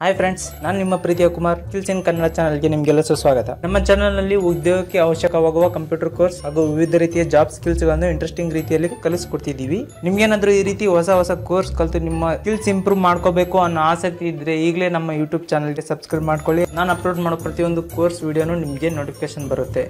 Hi friends ನಾನು ನಿಮ್ಮ ಪ್ರೀತಿಯ ಕುಮಾರ್. ಸ್ಕಿಲ್ಸ್ ಇನ್ ಕನ್ನಡ ಚಾನಲ್ಗೆ ನಿಮಗೆಲ್ಲ ಸುಸ್ವಾಗತ. ನಮ್ಮ ಚಾನಲ್ನಲ್ಲಿ ಉದ್ಯೋಗಕ್ಕೆ ಅವಶ್ಯಕವಾಗುವ ಕಂಪ್ಯೂಟರ್ ಕೋರ್ಸ್ ಹಾಗೂ ವಿವಿಧ ರೀತಿಯ ಜಾಬ್ ಸ್ಕಿಲ್ಸ್ಗಳನ್ನು ಇಂಟ್ರೆಸ್ಟಿಂಗ್ ರೀತಿಯಲ್ಲಿ ಕಲಿಸ್ಕೊಡ್ತಿದ್ದೀವಿ. ನಿಮ್ಗೇನಾದರೂ ಈ ರೀತಿ ಹೊಸ ಹೊಸ ಕೋರ್ಸ್ ಕಲಿತು ನಿಮ್ಮ ಸ್ಕಿಲ್ಸ್ ಇಂಪ್ರೂವ್ ಮಾಡ್ಕೋಬೇಕು ಅನ್ನೋ ಆಸಕ್ತಿ ಇದ್ರೆ ಈಗಲೇ ನಮ್ಮ ಯೂಟ್ಯೂಬ್ ಚಾನಲ್ಗೆ ಸಬ್ಸ್ಕ್ರೈಬ್ ಮಾಡ್ಕೊಳ್ಳಿ. ನಾನು ಅಪ್ಲೋಡ್ ಮಾಡೋ ಪ್ರತಿಯೊಂದು ಕೋರ್ಸ್ ವಿಡಿಯೋನು ನಿಮಗೆ ನೋಟಿಫಿಕೇಶನ್ ಬರುತ್ತೆ.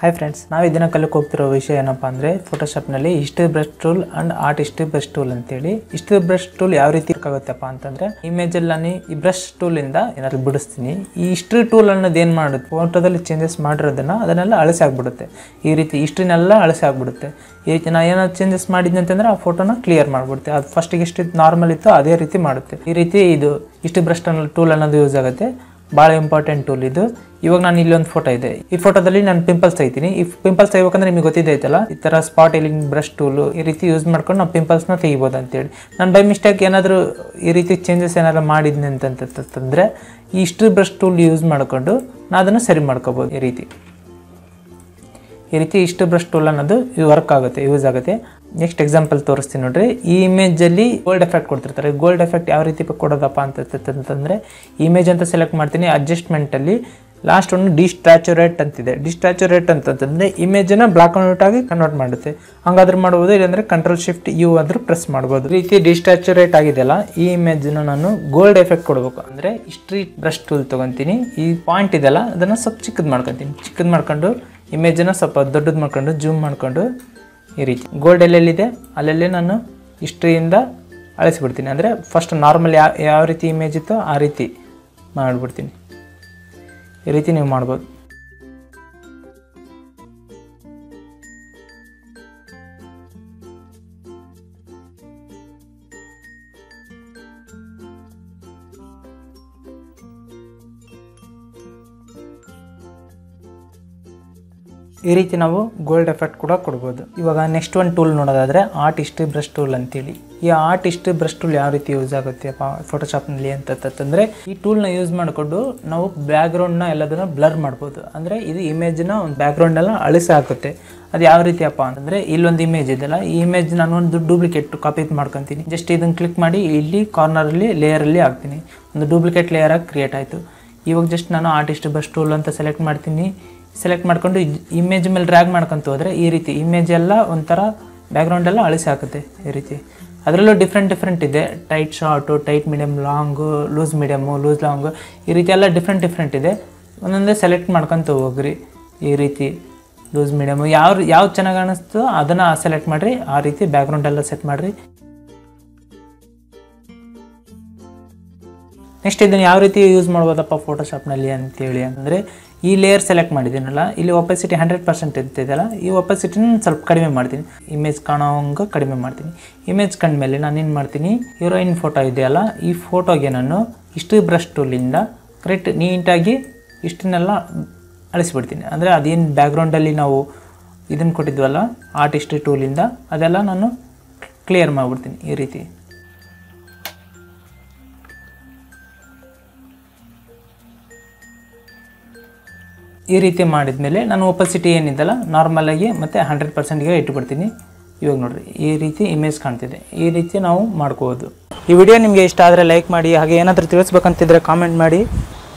ಹಾಯ್ ಫ್ರೆಂಡ್ಸ್ ನಾವು ಇದನ್ನ ಕಲಿಕ್ ಹೋಗ್ತಿರೋ ವಿಷಯ ಏನಪ್ಪ ಅಂದರೆ ಫೋಟೋಶಾಪ್ನಲ್ಲಿ ಇಷ್ಟು ಬ್ರಷ್ ಟೂಲ್ ಅಂಡ್ ಆರ್ಟ್ ಇಷ್ಟು ಬ್ರಷ್ ಟೂಲ್ ಅಂತೇಳಿ. ಇಷ್ಟು ಬ್ರಷ್ ಟೂಲ್ ಯಾವ ರೀತಿ ಆಗುತ್ತಪ್ಪ ಅಂತಂದರೆ ಇಮೇಜಲ್ಲಿ ನಾನು ಈ ಬ್ರಷ್ ಟೂಲಿಂದ ಏನಾದ್ರು ಬಿಡಿಸ್ತೀನಿ. ಈ ಇಷ್ಟು ಟೂಲ್ ಅನ್ನೋದು ಏನು ಮಾಡುತ್ತೆ? ಫೋಟೋದಲ್ಲಿ ಚೇಂಜಸ್ ಮಾಡಿರೋದನ್ನ ಅದನ್ನೆಲ್ಲ ಅಳಸಿ ಆಗ್ಬಿಡುತ್ತೆ. ಈ ರೀತಿ ಇಷ್ಟನ್ನೆಲ್ಲ ಅಳಸಿ ಆಗ್ಬಿಡುತ್ತೆ. ಈ ರೀತಿ ನಾನು ಏನಾದ್ರು ಚೇಂಜಸ್ ಮಾಡಿದ್ನಿ ಅಂತಂದ್ರೆ ಆ ಫೋಟೋನ ಕ್ಲಿಯರ್ ಮಾಡ್ಬಿಡುತ್ತೆ. ಅದು ಫಸ್ಟಿಗೆ ಇಷ್ಟು ನಾರ್ಮಲ್ ಇತ್ತು, ಅದೇ ರೀತಿ ಮಾಡುತ್ತೆ. ಈ ರೀತಿ ಇದು ಇಷ್ಟು ಬ್ರಷ್ ಟೂಲ್ ಅನ್ನೋದು ಯೂಸ್ ಆಗುತ್ತೆ. ಭಾಳ ಇಂಪಾರ್ಟೆಂಟ್ ಟೂಲ್ ಇದು. ಇವಾಗ ನಾನು ಇಲ್ಲಿ ಒಂದು ಫೋಟೋ ಇದೆ. ಈ ಫೋಟೋದಲ್ಲಿ ನಾನು ಪಿಂಪಲ್ಸ್ ತೆಗಿತೀನಿ. ಈ ಪಿಂಪಲ್ಸ್ ತೆಗಿಬೇಕಂದ್ರೆ ನಿಮಗೆ ಗೊತ್ತಿದೆ ಐತಲ್ಲ ಈ ಥರ ಸ್ಪಾಟ್ ಎಲಿಂಗ್ ಬ್ರಷ್ ಟೂಲು ಈ ರೀತಿ ಯೂಸ್ ಮಾಡ್ಕೊಂಡು ನಾವು ಪಿಂಪಲ್ಸ್ನ ತೆಗಿಬೋದು ಅಂತೇಳಿ. ನಾನು ಬೈ ಮಿಸ್ಟೇಕ್ ಏನಾದರೂ ಈ ರೀತಿ ಚೇಂಜಸ್ ಏನಾದ್ರು ಮಾಡಿದ್ನಿ ಅಂತಂತಂದರೆ ಈ ಇಷ್ಟು ಬ್ರಷ್ ಟೂಲ್ ಯೂಸ್ ಮಾಡಿಕೊಂಡು ನಾನು ಅದನ್ನು ಸರಿ ಮಾಡ್ಕೋಬೋದು ಈ ರೀತಿ. ಈ ರೀತಿ ಇಷ್ಟು ಬ್ರಷ್ ಟೂಲ್ ಅನ್ನೋದು ವರ್ಕ್ ಆಗುತ್ತೆ ಯೂಸ್ ಆಗುತ್ತೆ. ನೆಕ್ಸ್ಟ್ ಎಕ್ಸಾಂಪಲ್ ತೋರಿಸ್ತೀನಿ ನೋಡ್ರಿ. ಈ ಇಮೇಜಲ್ಲಿ ಗೋಲ್ಡ್ ಎಫೆಕ್ಟ್ ಕೊಡ್ತಿರ್ತಾರೆ. ಗೋಲ್ಡ್ ಎಫೆಕ್ಟ್ ಯಾವ ರೀತಿ ಕೊಡೋದಪ್ಪ ಅಂತಂತಂದರೆ ಇಮೇಜ್ ಅಂತ ಸೆಲೆಕ್ಟ್ ಮಾಡ್ತೀನಿ. ಅಡ್ಜಸ್ಟ್ಮೆಂಟಲ್ಲಿ ಲಾಸ್ಟ್ ಒಂದು ಡಿಸ್ಟ್ಯಾಚುರೇಟ್ ಅಂತಿದೆ. ಡಿಸ್ಟ್ಯಾಚುರೇಟ್ ಅಂತಂತಂದರೆ ಇಮೇಜನ್ನು ಬ್ಲಾಕ್ ಆ್ಯಂಡ್ ವೈಟ್ ಆಗಿ ಕನ್ವರ್ಟ್ ಮಾಡುತ್ತೆ. ಹಂಗಾದ್ರೂ ಮಾಡ್ಬೋದು, ಇಲ್ಲಾಂದರೆ ಕಂಟ್ರೋಲ್ ಶಿಫ್ಟ್ ಯು ಆದರೂ ಪ್ರೆಸ್ ಮಾಡ್ಬೋದು. ರೀತಿ ಡಿಸ್ಟ್ಯಾಚುರೇಟ್ ಆಗಿದೆಯಲ್ಲ, ಈ ಇಮೇಜನ್ನು ನಾನು ಗೋಲ್ಡ್ ಎಫೆಕ್ಟ್ ಕೊಡಬೇಕು. ಅಂದರೆ ಸ್ಟ್ರೀಟ್ ಬ್ರಷ್ ಟೂಲ್ ತೊಗೊತೀನಿ. ಈ ಪಾಯಿಂಟ್ ಇದೆಯಲ್ಲ, ಅದನ್ನು ಸ್ವಲ್ಪ ಚಿಕ್ಕದು ಮಾಡ್ಕೊತೀನಿ. ಚಿಕ್ಕದು ಮಾಡ್ಕೊಂಡು ಇಮೇಜನ್ನು ಸ್ವಲ್ಪ ದೊಡ್ಡದು ಮಾಡ್ಕೊಂಡು ಜೂಮ್ ಮಾಡ್ಕೊಂಡು ಈ ರೀತಿ. ಗೋಲ್ಡ್ ಎಲ್ಲೆಲ್ಲಿದೆ? ಅಲ್ಲೆಲ್ಲೇ ನಾನು ಇಷ್ಟ್ರಿಯಿಂದ ಅಳಿಸಿಬಿಡ್ತೀನಿ. ಅಂದರೆ ಫಸ್ಟ್ ನಾರ್ಮಲ್ ಯಾವ ಯಾವ ರೀತಿ ಇಮೇಜ್ ಇತ್ತೋ ಆ ರೀತಿ ಮಾಡಿಬಿಡ್ತೀನಿ. ಈ ರೀತಿ ನೀವು ಮಾಡ್ಬೋದು. ಈ ರೀತಿ ನಾವು ಗೋಲ್ಡ್ ಎಫೆಕ್ಟ್ ಕೂಡ ಕೊಡ್ಬೋದು. ಇವಾಗ ನೆಕ್ಸ್ಟ್ ಒಂದು ಟೂಲ್ ನೋಡೋದಾದ್ರೆ ಆರ್ಟ್ ಹಿಸ್ಟ್ರಿ ಬ್ರಷ್ ಟೂಲ್ ಅಂತೇಳಿ. ಈ ಆರ್ಟ್ ಬ್ರಷ್ ಟೂಲ್ ಯಾವ ರೀತಿ ಯೂಸ್ ಆಗುತ್ತೆ ಫೋಟೋಶಾಪ್ನಲ್ಲಿ ಅಂತಂತಂದರೆ ಈ ಟೂಲ್ನ ಯೂಸ್ ಮಾಡಿಕೊಂಡು ನಾವು ಬ್ಯಾಕ್ಗ್ರೌಂಡ್ನ ಎಲ್ಲದನ್ನು ಬ್ಲರ್ ಮಾಡ್ಬೋದು. ಅಂದರೆ ಇದು ಇಮೇಜ್ನ ಒಂದು ಬ್ಯಾಕ್ಗ್ರೌಂಡೆಲ್ಲ ಅಳಿಸಿ ಹಾಕುತ್ತೆ. ಅದು ಯಾವ ರೀತಿ ಅಪ್ಪ ಅಂತಂದರೆ ಇಲ್ಲೊಂದು ಇಮೇಜ್ ಇದೆಯಲ್ಲ, ಈ ಇಮೇಜ್ ನಾನು ಒಂದು ಡೂಪ್ಲಿಕೇಟ್ ಕಾಪಿ ಮಾಡ್ಕೊತೀನಿ. ಜಸ್ಟ್ ಇದನ್ನು ಕ್ಲಿಕ್ ಮಾಡಿ ಇಲ್ಲಿ ಕಾರ್ನರಲ್ಲಿ ಲೇಯರಲ್ಲಿ ಹಾಕ್ತೀನಿ. ಒಂದು ಡೂಪ್ಲಿಕೇಟ್ ಲೇಯರಾಗಿ ಕ್ರಿಯೇಟ್ ಆಯಿತು. ಇವಾಗ ಜಸ್ಟ್ ನಾನು ಆರ್ಟಿಸ್ಟ್ ಬಸ್ ಟೂಲ್ ಅಂತ ಸೆಲೆಕ್ಟ್ ಮಾಡ್ತೀನಿ. ಸೆಲೆಕ್ಟ್ ಮಾಡ್ಕೊಂಡು ಇಮೇಜ್ ಮೇಲೆ ಡ್ರ್ಯಾಗ್ ಮಾಡ್ಕೊಂತ ಹೋದರೆ ಈ ರೀತಿ ಇಮೇಜ್ ಎಲ್ಲ ಒಂಥರ ಬ್ಯಾಕ್ಗ್ರೌಂಡ್ ಎಲ್ಲ ಅಳಿಸಿ ಹಾಕುತ್ತೆ ಈ ರೀತಿ. ಅದರಲ್ಲೂ ಡಿಫ್ರೆಂಟ್ ಡಿಫ್ರೆಂಟ್ ಇದೆ. Tight short tight medium long loose medium loose long ಈ ರೀತಿ ಎಲ್ಲ ಡಿಫ್ರೆಂಟ್ ಡಿಫ್ರೆಂಟ್ ಇದೆ. ಒಂದೊಂದೇ ಸೆಲೆಕ್ಟ್ ಮಾಡ್ಕೊತ ಹೋಗ್ರಿ ಈ ರೀತಿ. ಲೂಸ್ ಮೀಡಿಯಮ್ಮು ಯಾವ ಯಾವ್ದು ಚೆನ್ನಾಗಿ ಅನ್ನಿಸ್ತೋ ಅದನ್ನು ಸೆಲೆಕ್ಟ್ ಮಾಡಿರಿ, ಆ ರೀತಿ ಬ್ಯಾಕ್ಗ್ರೌಂಡೆಲ್ಲ ಸೆಟ್ ಮಾಡಿರಿ. ನೆಕ್ಸ್ಟ್ ಇದನ್ನು ಯಾವ ರೀತಿ ಯೂಸ್ ಮಾಡ್ಬೋದಪ್ಪ ಫೋಟೋಶಾಪ್ನಲ್ಲಿ ಅಂತೇಳಿ ಅಂದರೆ ಈ ಲೇಯರ್ ಸೆಲೆಕ್ಟ್ ಮಾಡಿದ್ದೀನಲ್ಲ, ಇಲ್ಲಿ ಒಪಾಸಿಟಿ ಹಂಡ್ರೆಡ್ ಪರ್ಸೆಂಟ್ ಇರ್ತಿದೆಯಲ್ಲ ಈ ಒಪಾಸಿಟಿನ ಸ್ವಲ್ಪ ಕಡಿಮೆ ಮಾಡ್ತೀನಿ. ಇಮೇಜ್ ಕಾಣೋಂಗೆ ಕಡಿಮೆ ಮಾಡ್ತೀನಿ. ಇಮೇಜ್ ಕಂಡ್ಮೇಲೆ ನಾನು ಏನು ಮಾಡ್ತೀನಿ ಹೀರೋಯಿನ್ ಫೋಟೋ ಇದೆಯಲ್ಲ, ಈ ಫೋಟೋಗೆ ನಾನು ಇಷ್ಟು ಬ್ರಷ್ ಟೂಲಿಂದ ಕರೆಕ್ಟ್ ನೀಟಾಗಿ ಇಷ್ಟನ್ನೆಲ್ಲ ಅಳಿಸ್ಬಿಡ್ತೀನಿ. ಅಂದರೆ ಅದೇನು ಬ್ಯಾಕ್ಗ್ರೌಂಡಲ್ಲಿ ನಾವು ಇದನ್ನು ಕೊಟ್ಟಿದ್ವಲ್ಲ ಆರ್ಟಿಸ್ಟ್ ಟೂಲಿಂದ ಅದೆಲ್ಲ ನಾನು ಕ್ಲಿಯರ್ ಮಾಡಿಬಿಡ್ತೀನಿ ಈ ರೀತಿ. ಈ ರೀತಿ ಮಾಡಿದ್ಮೇಲೆ ನಾನು ಒಪಸಿಟಿ ಏನಿದ್ದಲ್ಲ ನಾರ್ಮಲಾಗಿ ಮತ್ತು ಹಂಡ್ರೆಡ್ ಪರ್ಸೆಂಟ್ಗೆ ಇಟ್ಬಿಡ್ತೀನಿ ಇವಾಗ ನೋಡಿರಿ, ಈ ರೀತಿ ಇಮೇಜ್ ಕಾಣ್ತಿದೆ. ಈ ರೀತಿ ನಾವು ಮಾಡ್ಕೋಬೋದು. ಈ ವಿಡಿಯೋ ನಿಮಗೆ ಇಷ್ಟ ಆದರೆ ಲೈಕ್ ಮಾಡಿ, ಹಾಗೆ ಏನಾದರೂ ತಿಳಿಸ್ಬೇಕಂತಿದ್ರೆ ಕಾಮೆಂಟ್ ಮಾಡಿ.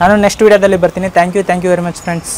ನಾನು ನೆಕ್ಸ್ಟ್ ವಿಡಿಯೋದಲ್ಲಿ ಬರ್ತೀನಿ. Thank you thank you very much friends